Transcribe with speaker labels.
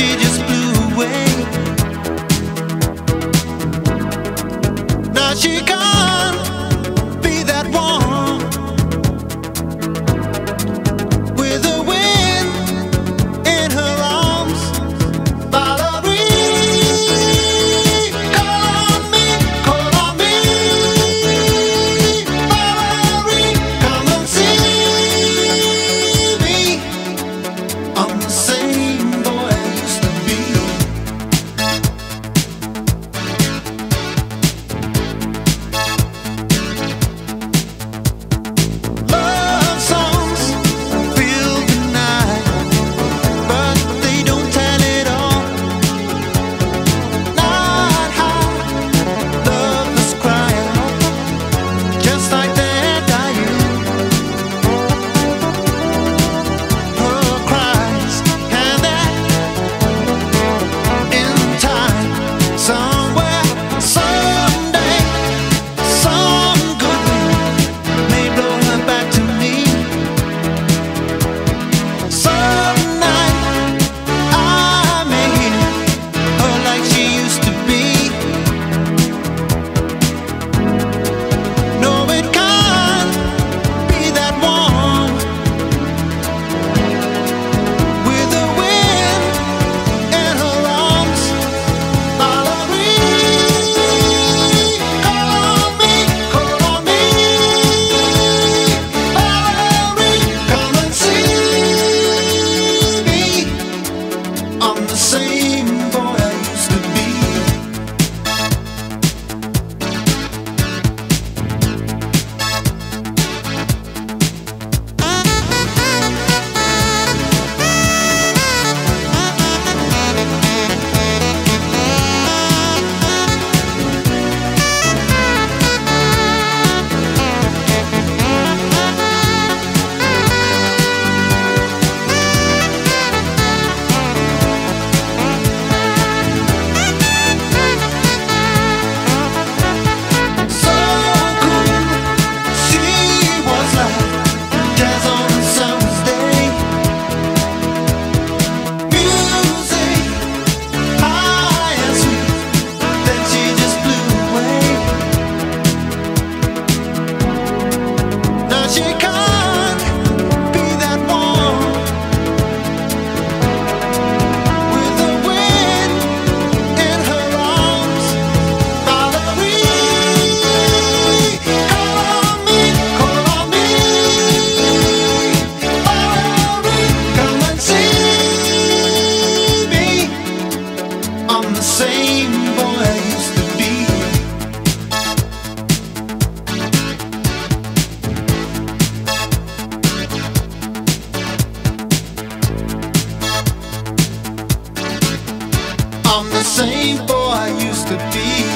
Speaker 1: she just blew away. Now she comes. I'm the same boy I used to be.